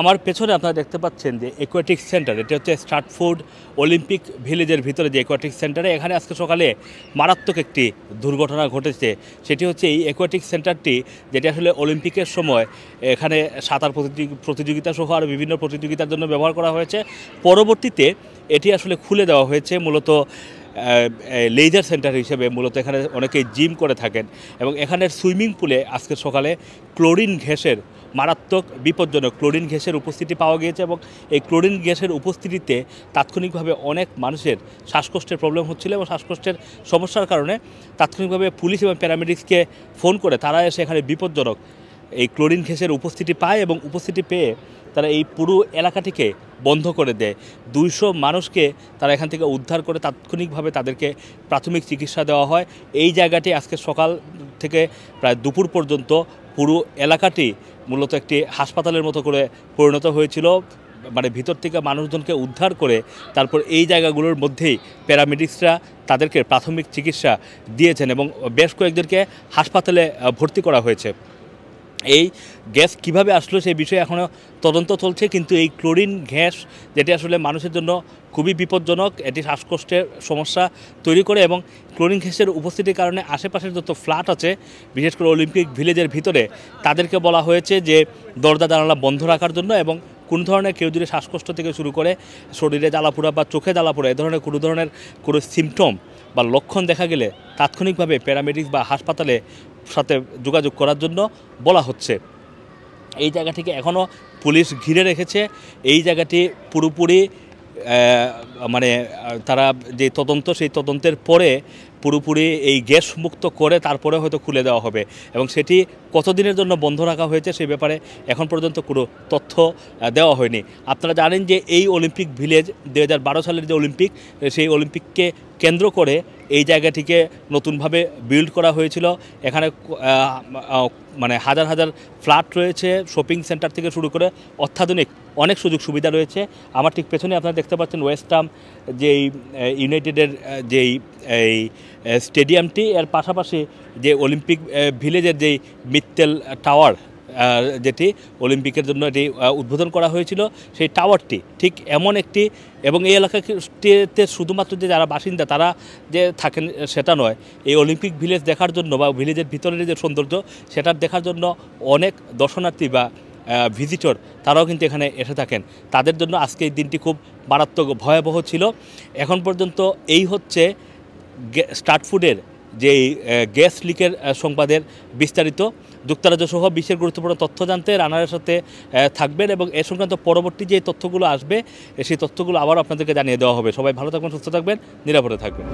আমার পেছনে আপনারা দেখতে পাচ্ছেন যে একুয়াটিক সেন্টার এটা হচ্ছে স্টার্টফোর্ড অলিম্পিক ভিলেজের ভিতরে যে একুয়াটিক সেন্টারে এখানে আজকে সকালে মারাত্মক একটি দুর্ঘটনা ঘটেছে। সেটি হচ্ছে এই একুয়াটিক সেন্টারটি যেটি আসলে অলিম্পিকের সময় এখানে সাঁতার প্রতিযোগি- প্রতিযোগিতা সহ আরও বিভিন্ন প্রতিযোগিতার জন্য ব্যবহার করা হয়েছে। পরবর্তীতে এটি আসলে খুলে দেওয়া হয়েছে মূলত লেজার সেন্টার হিসেবে। মূলত এখানে অনেকেই জিম করে থাকেন এবং এখানের সুইমিং পুলে আজকে সকালে ক্লোরিন গ্যাসের মারাত্মক বিপজ্জনক ক্লোরিন গ্যাসের উপস্থিতি পাওয়া গিয়েছে এবং এই ক্লোরিন গ্যাসের উপস্থিতিতে তাৎক্ষণিকভাবে অনেক মানুষের শ্বাসকষ্টের প্রবলেম হচ্ছিল এবং শ্বাসকষ্টের সমস্যার কারণে তাৎক্ষণিকভাবে পুলিশ এবং প্যারামেডিক্সকে ফোন করে তারা এসে এখানে বিপজ্জনক এই ক্লোরিন গ্যাসের উপস্থিতি পায় এবং উপস্থিতি পেয়ে তারা এই পুরো এলাকাটিকে বন্ধ করে দেয়। দুইশো মানুষকে তারা এখান থেকে উদ্ধার করে তাৎক্ষণিকভাবে তাদেরকে প্রাথমিক চিকিৎসা দেওয়া হয়। এই জায়গাটি আজকে সকাল থেকে প্রায় দুপুর পর্যন্ত পুরো এলাকাটি মূলত একটি হাসপাতালের মতো করে পরিণত হয়েছিল। মানে ভিতর থেকে মানুষজনকে উদ্ধার করে তারপর এই জায়গাগুলোর মধ্যেই প্যারামেডিক্সরা তাদেরকে প্রাথমিক চিকিৎসা দিয়েছেন এবং বেশ কয়েকজনকে হাসপাতালে ভর্তি করা হয়েছে। এই গ্যাস কীভাবে আসলো সেই বিষয়ে এখনও তদন্ত চলছে, কিন্তু এই ক্লোরিন গ্যাস যেটি আসলে মানুষের জন্য খুবই বিপজ্জনক, এটি শ্বাসকষ্টের সমস্যা তৈরি করে এবং ক্লোরিন গ্যাসের উপস্থিতির কারণে আশেপাশের যত ফ্ল্যাট আছে, বিশেষ করে অলিম্পিক ভিলেজের ভিতরে, তাদেরকে বলা হয়েছে যে দরজা জানালা বন্ধ রাখার জন্য এবং কোন ধরনের কেউ যদি শ্বাসকষ্ট থেকে শুরু করে শরীরে জ্বালাপোড়া বা চোখে জ্বালাপোড়া, এ ধরনের কোনো ধরনের কোনো সিমটম বা লক্ষণ দেখা গেলে তাৎক্ষণিকভাবে প্যারামেডিক্স বা হাসপাতালে সাথে যোগাযোগ করার জন্য বলা হচ্ছে। এই জায়গাটিকে এখনও পুলিশ ঘিরে রেখেছে। এই জায়গাটি পুরোপুরি মানে তারা যে তদন্ত, সেই তদন্তের পরে পুরোপুরি এই গ্যাস মুক্ত করে তারপরে হয়তো খুলে দেওয়া হবে। এবং সেটি কতদিনের জন্য বন্ধ রাখা হয়েছে সেই ব্যাপারে এখন পর্যন্ত কোনো তথ্য দেওয়া হয়নি। আপনারা জানেন যে এই অলিম্পিক ভিলেজ দু হাজার বারো সালের যে অলিম্পিক, সেই অলিম্পিককে কেন্দ্র করে এই জায়গাটিকে নতুনভাবে বিল্ড করা হয়েছিল। এখানে মানে হাজার হাজার ফ্ল্যাট রয়েছে, শপিং সেন্টার থেকে শুরু করে অত্যাধুনিক অনেক সুযোগ সুবিধা রয়েছে। আমার ঠিক পেছনে আপনারা দেখতে পাচ্ছেন ওয়েস্টাম যেই ইউনাইটেডের যেই এই স্টেডিয়ামটি, এর পাশাপাশি যে অলিম্পিক ভিলেজের যেই মিত্তেল টাওয়ার যেটি অলিম্পিকের জন্য এটি উদ্বোধন করা হয়েছিল, সেই টাওয়ারটি ঠিক এমন একটি, এবং এই এলাকাটিতে শুধুমাত্র যে যারা বাসিন্দা, তারা যে থাকেন, সেটা নয়। এই অলিম্পিক ভিলেজ দেখার জন্য বা ভিলেজের ভিতরের যে সৌন্দর্য, সেটা দেখার জন্য অনেক দর্শনার্থী বা ভিজিটর তারাও কিন্তু এখানে এসে থাকেন। তাদের জন্য আজকে এই দিনটি খুব মারাত্মক ভয়াবহ ছিল। এখন পর্যন্ত এই হচ্ছে স্টার্ট ফুডের যেই গ্যাস লিকের সংবাদের বিস্তারিত। যুক্তরাজ্য সহ বিশ্বের গুরুত্বপূর্ণ তথ্য জানতে রানারের সাথে থাকবেন এবং এ সংক্রান্ত পরবর্তী যে তথ্যগুলো আসবে, সেই তথ্যগুলো আবার আপনাদেরকে জানিয়ে দেওয়া হবে। সবাই ভালো থাকবেন, সুস্থ থাকবেন, নিরাপদে থাকবেন।